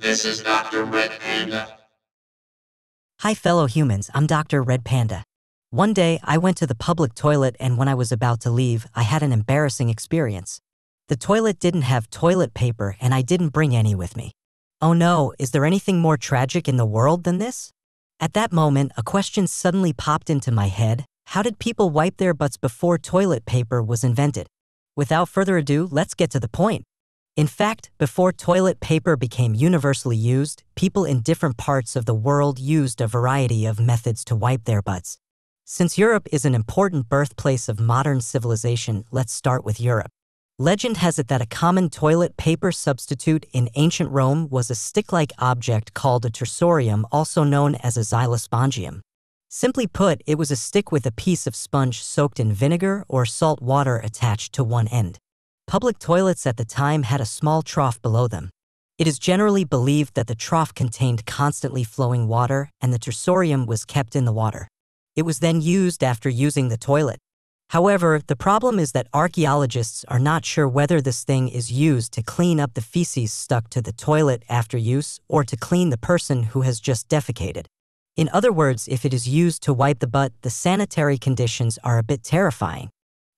This is Dr. Red Panda. Hi, fellow humans, I'm Dr. Red Panda. One day, I went to the public toilet, and when I was about to leave, I had an embarrassing experience. The toilet didn't have toilet paper, and I didn't bring any with me. Oh no, is there anything more tragic in the world than this? At that moment, a question suddenly popped into my head How did people wipe their butts before toilet paper was invented? Without further ado, let's get to the point. In fact, before toilet paper became universally used, people in different parts of the world used a variety of methods to wipe their butts. Since Europe is an important birthplace of modern civilization, let's start with Europe. Legend has it that a common toilet paper substitute in ancient Rome was a stick-like object called a tersorium, also known as a xylospongium. Simply put, it was a stick with a piece of sponge soaked in vinegar or salt water attached to one end. Public toilets at the time had a small trough below them. It is generally believed that the trough contained constantly flowing water and the tersorium was kept in the water. It was then used after using the toilet. However, the problem is that archaeologists are not sure whether this thing is used to clean up the feces stuck to the toilet after use or to clean the person who has just defecated. In other words, if it is used to wipe the butt, the sanitary conditions are a bit terrifying.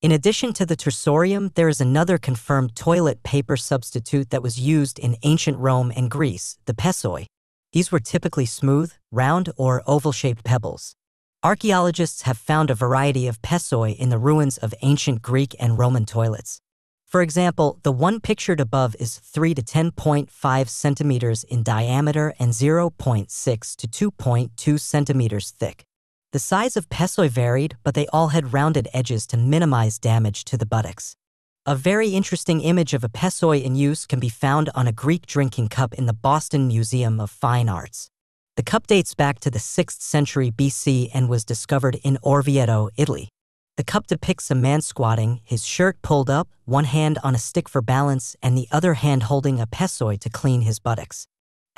In addition to the tersorium, there is another confirmed toilet paper substitute that was used in ancient Rome and Greece, the pessoi. These were typically smooth, round, or oval-shaped pebbles. Archaeologists have found a variety of pessoi in the ruins of ancient Greek and Roman toilets. For example, the one pictured above is 3 to 10.5 centimeters in diameter and 0.6 to 2.2 centimeters thick. The size of pessoi varied, but they all had rounded edges to minimize damage to the buttocks. A very interesting image of a pessoi in use can be found on a Greek drinking cup in the Boston Museum of Fine Arts. The cup dates back to the 6th century BC and was discovered in Orvieto, Italy. The cup depicts a man squatting, his shirt pulled up, one hand on a stick for balance, and the other hand holding a pessoi to clean his buttocks.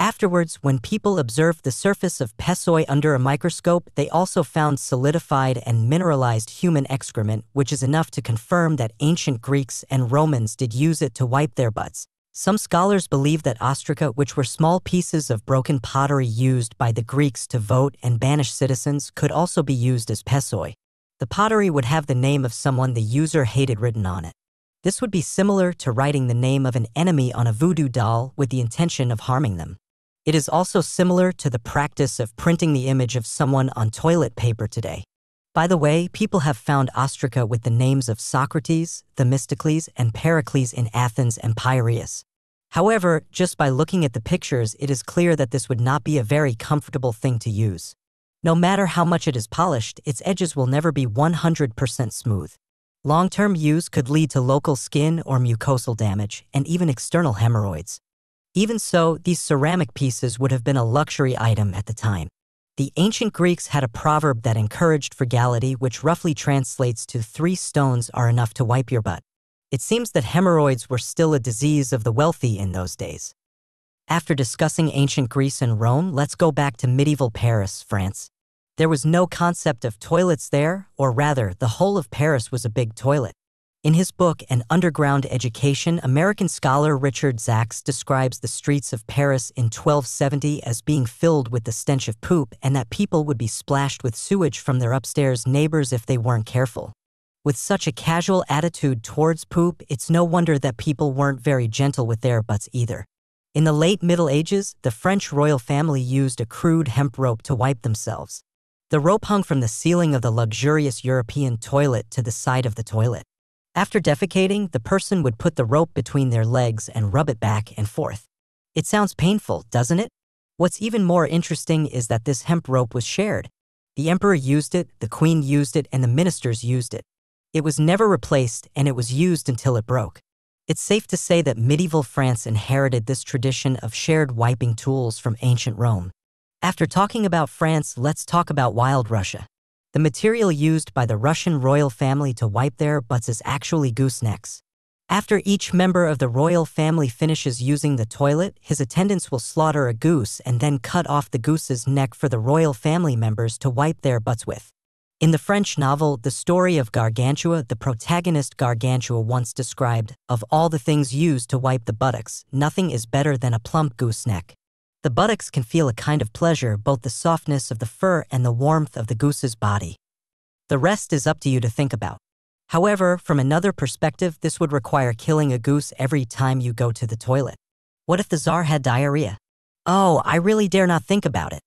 Afterwards, when people observed the surface of pessoi under a microscope, they also found solidified and mineralized human excrement, which is enough to confirm that ancient Greeks and Romans did use it to wipe their butts. Some scholars believe that ostraca, which were small pieces of broken pottery used by the Greeks to vote and banish citizens, could also be used as pessoi. The pottery would have the name of someone the user hated written on it. This would be similar to writing the name of an enemy on a voodoo doll with the intention of harming them. It is also similar to the practice of printing the image of someone on toilet paper today. By the way, people have found ostraca with the names of Socrates, Themistocles, and Pericles in Athens and Piraeus. However, just by looking at the pictures, it is clear that this would not be a very comfortable thing to use. No matter how much it is polished, its edges will never be 100% smooth. Long-term use could lead to local skin or mucosal damage, and even external hemorrhoids. Even so, these ceramic pieces would have been a luxury item at the time. The ancient Greeks had a proverb that encouraged frugality, which roughly translates to three stones are enough to wipe your butt. It seems that hemorrhoids were still a disease of the wealthy in those days. After discussing ancient Greece and Rome, let's go back to medieval Paris, France. There was no concept of toilets there, or rather, the whole of Paris was a big toilet. In his book, An Underground Education, American scholar Richard Zacks describes the streets of Paris in 1270 as being filled with the stench of poop and that people would be splashed with sewage from their upstairs neighbors if they weren't careful. With such a casual attitude towards poop, it's no wonder that people weren't very gentle with their butts either. In the late Middle Ages, the French royal family used a crude hemp rope to wipe themselves. The rope hung from the ceiling of the luxurious European toilet to the side of the toilet. After defecating, the person would put the rope between their legs and rub it back and forth. It sounds painful, doesn't it? What's even more interesting is that this hemp rope was shared. The emperor used it, the queen used it, and the ministers used it. It was never replaced, and it was used until it broke. It's safe to say that medieval France inherited this tradition of shared wiping tools from ancient Rome. After talking about France, let's talk about wild Russia. The material used by the Russian royal family to wipe their butts is actually goosenecks. After each member of the royal family finishes using the toilet, his attendants will slaughter a goose and then cut off the goose's neck for the royal family members to wipe their butts with. In the French novel The Story of Gargantua, the protagonist Gargantua once described, of all the things used to wipe the buttocks, nothing is better than a plump gooseneck. The buttocks can feel a kind of pleasure, both the softness of the fur and the warmth of the goose's body. The rest is up to you to think about. However, from another perspective, this would require killing a goose every time you go to the toilet. What if the czar had diarrhea? Oh, I really dare not think about it.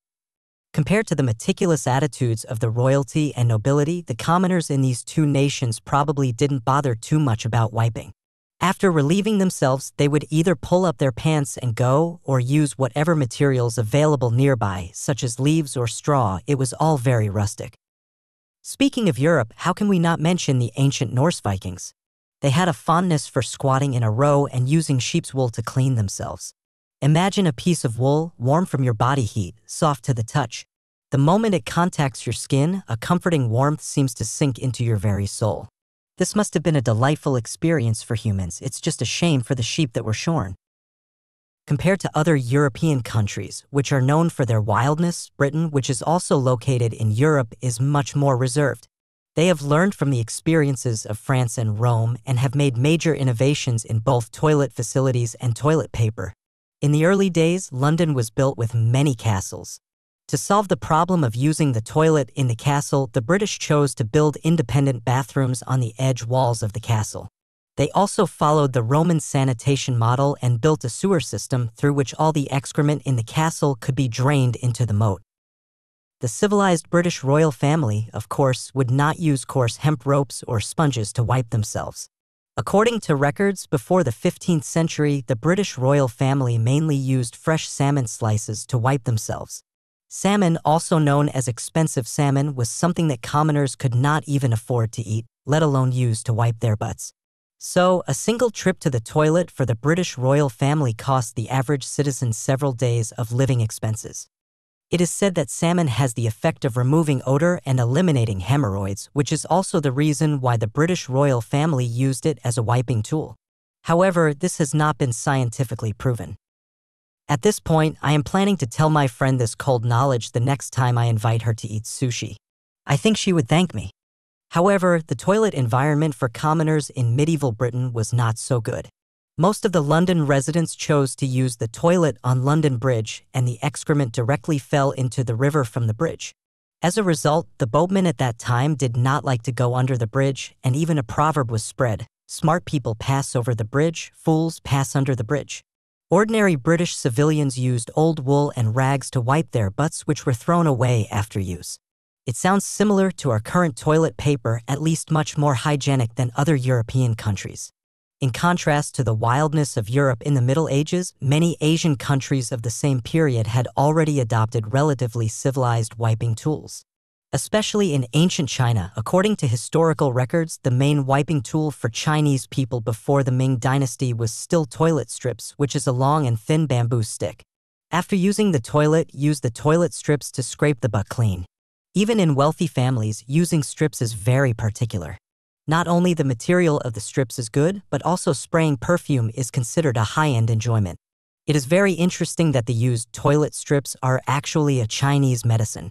Compared to the meticulous attitudes of the royalty and nobility, the commoners in these two nations probably didn't bother too much about wiping. After relieving themselves, they would either pull up their pants and go, or use whatever materials available nearby, such as leaves or straw. It was all very rustic. Speaking of Europe, how can we not mention the ancient Norse Vikings? They had a fondness for squatting in a row and using sheep's wool to clean themselves. Imagine a piece of wool, warm from your body heat, soft to the touch. The moment it contacts your skin, a comforting warmth seems to sink into your very soul. This must have been a delightful experience for humans. It's just a shame for the sheep that were shorn. Compared to other European countries, which are known for their wildness, Britain, which is also located in Europe, is much more reserved. They have learned from the experiences of France and Rome and have made major innovations in both toilet facilities and toilet paper. In the early days, London was built with many castles, to solve the problem of using the toilet in the castle, the British chose to build independent bathrooms on the edge walls of the castle. They also followed the Roman sanitation model and built a sewer system through which all the excrement in the castle could be drained into the moat. The civilized British royal family, of course, would not use coarse hemp ropes or sponges to wipe themselves. According to records, before the 15th century, the British royal family mainly used fresh salmon slices to wipe themselves. Salmon, also known as expensive salmon, was something that commoners could not even afford to eat, let alone use to wipe their butts. So, a single trip to the toilet for the British royal family cost the average citizen several days of living expenses. It is said that salmon has the effect of removing odor and eliminating hemorrhoids, which is also the reason why the British royal family used it as a wiping tool. However, this has not been scientifically proven. At this point, I am planning to tell my friend this cold knowledge the next time I invite her to eat sushi. I think she would thank me. However, the toilet environment for commoners in medieval Britain was not so good. Most of the London residents chose to use the toilet on London Bridge, and the excrement directly fell into the river from the bridge. As a result, the boatmen at that time did not like to go under the bridge, and even a proverb was spread smart people pass over the bridge, fools pass under the bridge. Ordinary British civilians used old wool and rags to wipe their butts, which were thrown away after use. It sounds similar to our current toilet paper, at least much more hygienic than other European countries. In contrast to the wildness of Europe in the Middle Ages, many Asian countries of the same period had already adopted relatively civilized wiping tools. Especially in ancient China, according to historical records, the main wiping tool for Chinese people before the Ming dynasty was still toilet strips, which is a long and thin bamboo stick. After using the toilet, use the toilet strips to scrape the butt clean. Even in wealthy families, using strips is very particular. Not only the material of the strips is good, but also spraying perfume is considered a high-end enjoyment. It is very interesting that the used toilet strips are actually a Chinese medicine.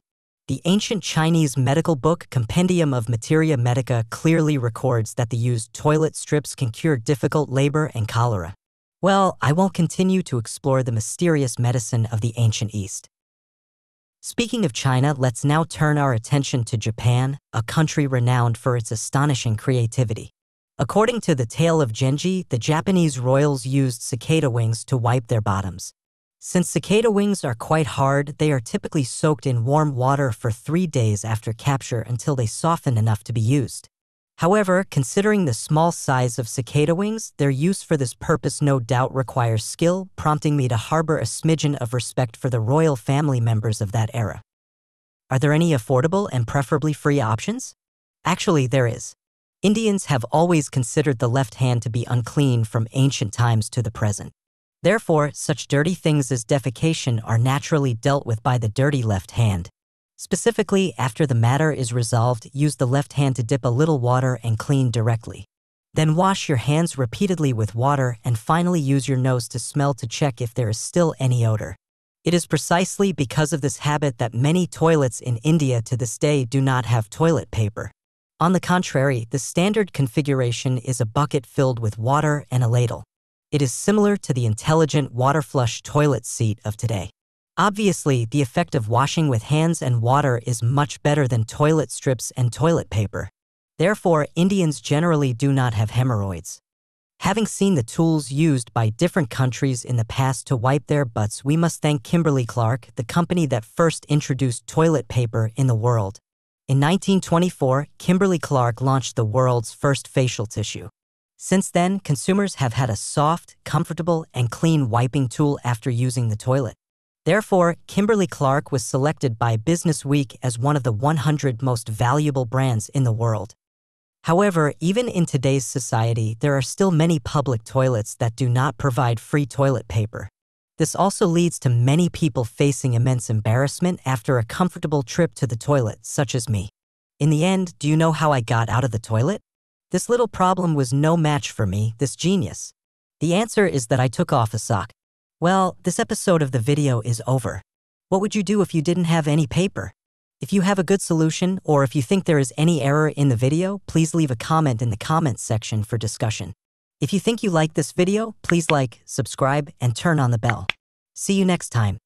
The ancient Chinese medical book Compendium of Materia Medica clearly records that the used toilet strips can cure difficult labor and cholera. Well, I won't continue to explore the mysterious medicine of the ancient East. Speaking of China, let's now turn our attention to Japan, a country renowned for its astonishing creativity. According to the tale of Genji, the Japanese royals used cicada wings to wipe their bottoms. Since cicada wings are quite hard, they are typically soaked in warm water for three days after capture until they soften enough to be used. However, considering the small size of cicada wings, their use for this purpose no doubt requires skill, prompting me to harbor a smidgen of respect for the royal family members of that era. Are there any affordable and preferably free options? Actually, there is. Indians have always considered the left hand to be unclean from ancient times to the present. Therefore, such dirty things as defecation are naturally dealt with by the dirty left hand. Specifically, after the matter is resolved, use the left hand to dip a little water and clean directly. Then wash your hands repeatedly with water and finally use your nose to smell to check if there is still any odor. It is precisely because of this habit that many toilets in India to this day do not have toilet paper. On the contrary, the standard configuration is a bucket filled with water and a ladle. It is similar to the intelligent water flush toilet seat of today. Obviously, the effect of washing with hands and water is much better than toilet strips and toilet paper. Therefore, Indians generally do not have hemorrhoids. Having seen the tools used by different countries in the past to wipe their butts, we must thank Kimberly Clark, the company that first introduced toilet paper in the world. In 1924, Kimberly Clark launched the world's first facial tissue. Since then, consumers have had a soft, comfortable, and clean wiping tool after using the toilet. Therefore, Kimberly Clark was selected by Business Week as one of the 100 most valuable brands in the world. However, even in today's society, there are still many public toilets that do not provide free toilet paper. This also leads to many people facing immense embarrassment after a comfortable trip to the toilet, such as me. In the end, do you know how I got out of the toilet? This little problem was no match for me, this genius. The answer is that I took off a sock. Well, this episode of the video is over. What would you do if you didn't have any paper? If you have a good solution, or if you think there is any error in the video, please leave a comment in the comments section for discussion. If you think you like this video, please like, subscribe, and turn on the bell. See you next time.